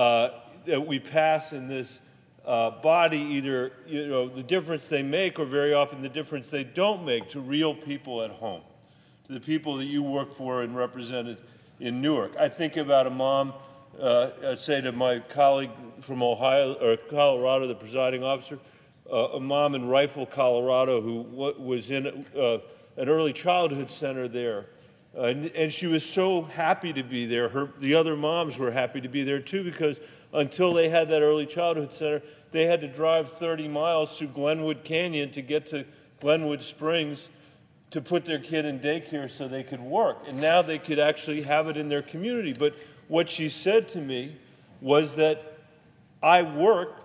uh, that we pass in this uh, body, either you know the difference they make, or very often the difference they don't make to real people at home, to the people that you work for and represented in Newark. I think about a mom. Uh, I say to my colleague from Ohio or Colorado, the presiding officer, uh, a mom in Rifle, Colorado, who was in uh, an early childhood center there. Uh, and, and, she was so happy to be there. Her, the other moms were happy to be there too because until they had that early childhood center, they had to drive 30 miles through Glenwood Canyon to get to Glenwood Springs to put their kid in daycare so they could work. And now they could actually have it in their community. But what she said to me was that I work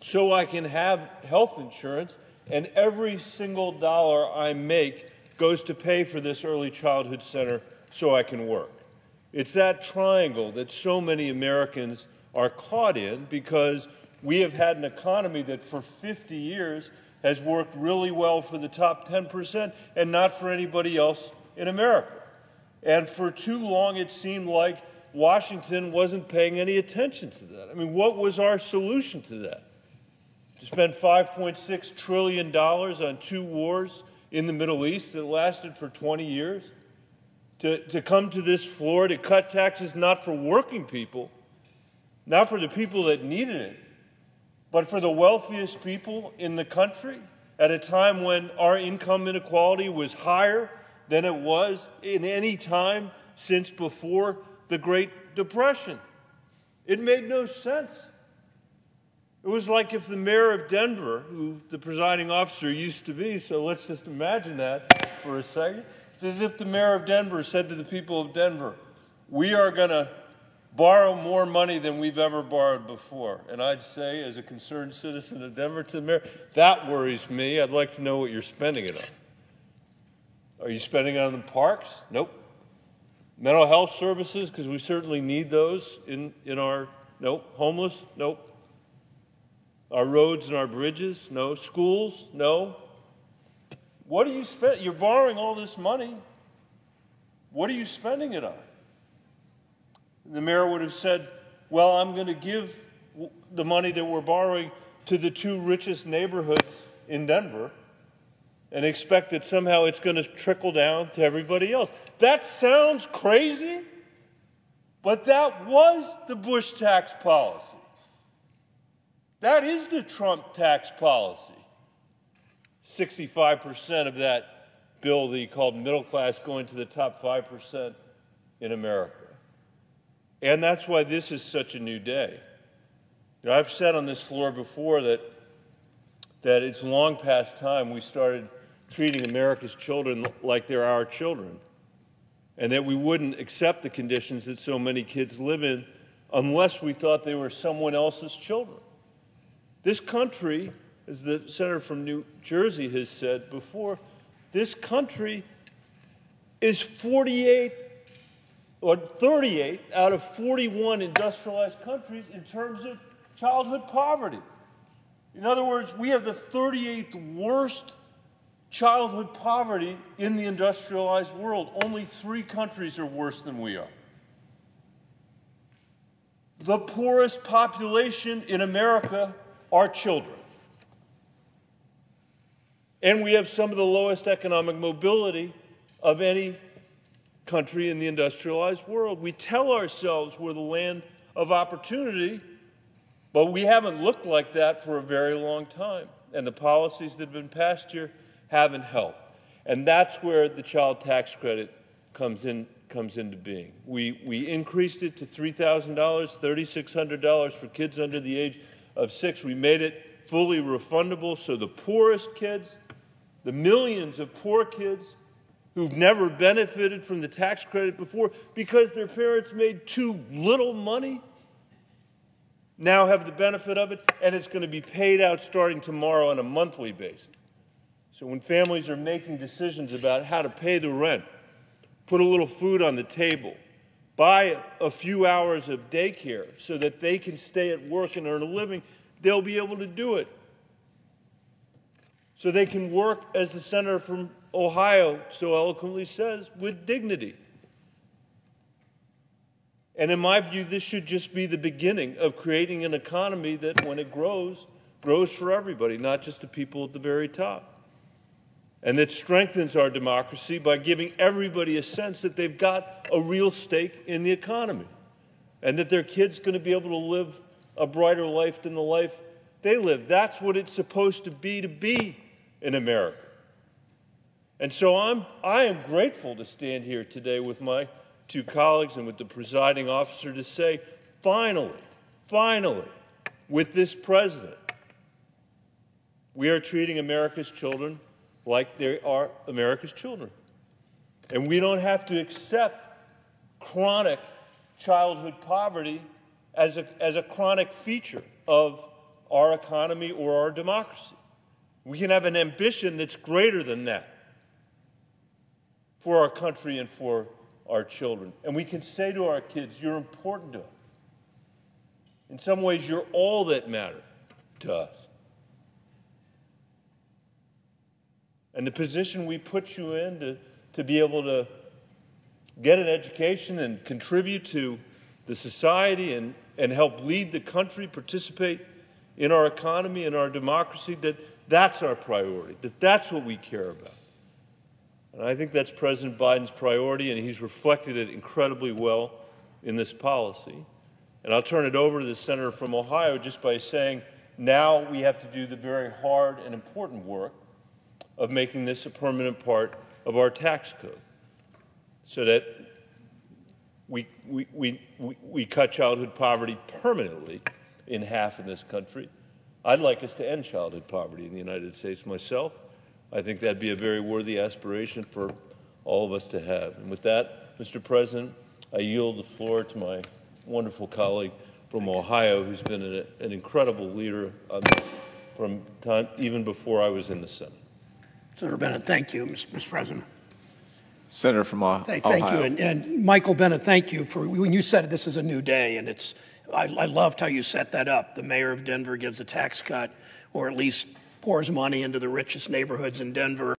so I can have health insurance, and every single dollar I make goes to pay for this early childhood center so I can work. It's that triangle that so many Americans are caught in because we have had an economy that for 50 years has worked really well for the top 10% and not for anybody else in America. And for too long, it seemed like Washington wasn't paying any attention to that. I mean, what was our solution to that? To spend $5.6 trillion on two wars in the Middle East that lasted for 20 years? To, to come to this floor to cut taxes not for working people, not for the people that needed it, but for the wealthiest people in the country at a time when our income inequality was higher than it was in any time since before the Great Depression. It made no sense. It was like if the mayor of Denver, who the presiding officer used to be, so let's just imagine that for a second. It's as if the mayor of Denver said to the people of Denver, We are going to borrow more money than we've ever borrowed before. And I'd say, as a concerned citizen of Denver to the mayor, that worries me. I'd like to know what you're spending it on. Are you spending it on the parks? Nope. Mental health services, because we certainly need those in, in our, nope. Homeless? Nope. Our roads and our bridges? No. Schools? No. What are you spending? You're borrowing all this money. What are you spending it on? The mayor would have said, Well, I'm going to give the money that we're borrowing to the two richest neighborhoods in Denver and expect that somehow it's going to trickle down to everybody else. That sounds crazy, but that was the Bush tax policy. That is the Trump tax policy. 65% of that bill that he called middle class going to the top 5% in America. And that's why this is such a new day. You know, I've said on this floor before that, that it's long past time we started treating America's children like they're our children, and that we wouldn't accept the conditions that so many kids live in unless we thought they were someone else's children. This country, as the senator from New Jersey has said before, this country is 48 or 38 out of 41 industrialized countries in terms of childhood poverty. In other words, we have the 38th worst childhood poverty in the industrialized world. Only three countries are worse than we are. The poorest population in America are children. And we have some of the lowest economic mobility of any country in the industrialized world. We tell ourselves we're the land of opportunity, but we haven't looked like that for a very long time. And the policies that have been passed here haven't helped. And that's where the child tax credit comes in comes into being. We, we increased it to $3,000, $3,600 for kids under the age of six. We made it fully refundable so the poorest kids, the millions of poor kids who've never benefited from the tax credit before because their parents made too little money now have the benefit of it, and it's going to be paid out starting tomorrow on a monthly basis. So when families are making decisions about how to pay the rent, put a little food on the table, buy a few hours of daycare so that they can stay at work and earn a living, they'll be able to do it. So they can work, as the senator from Ohio so eloquently says, with dignity. And in my view, this should just be the beginning of creating an economy that, when it grows, grows for everybody, not just the people at the very top. And that strengthens our democracy by giving everybody a sense that they've got a real stake in the economy and that their kid's going to be able to live a brighter life than the life they live. That's what it's supposed to be to be in America. And so I'm, I am grateful to stand here today with my two colleagues and with the presiding officer to say, finally, finally, with this president, we are treating America's children like they are America's children. And we don't have to accept chronic childhood poverty as a, as a chronic feature of our economy or our democracy. We can have an ambition that's greater than that for our country and for our children. And we can say to our kids, You're important to us. In some ways, you're all that matter to us. And the position we put you in to, to be able to get an education and contribute to the society and, and help lead the country, participate in our economy and our democracy, that that's our priority, that that's what we care about. And I think that's President Biden's priority, and he's reflected it incredibly well in this policy. And I'll turn it over to the senator from Ohio just by saying now we have to do the very hard and important work of making this a permanent part of our tax code so that we, we, we, we, cut childhood poverty permanently in half in this country. I'd like us to end childhood poverty in the United States myself. I think that'd be a very worthy aspiration for all of us to have. And with that, Mr. President, I yield the floor to my wonderful colleague from Ohio, who's been an, an incredible leader on this from time, even before I was in the Senate. Senator Bennet, thank you, Mr. President. Senator from Ohio. Thank, thank you, and, and, Michael Bennet, thank you for when you said this is a new day, and it's. I, I loved how you set that up. The mayor of Denver gives a tax cut, or at least pours money into the richest neighborhoods in Denver.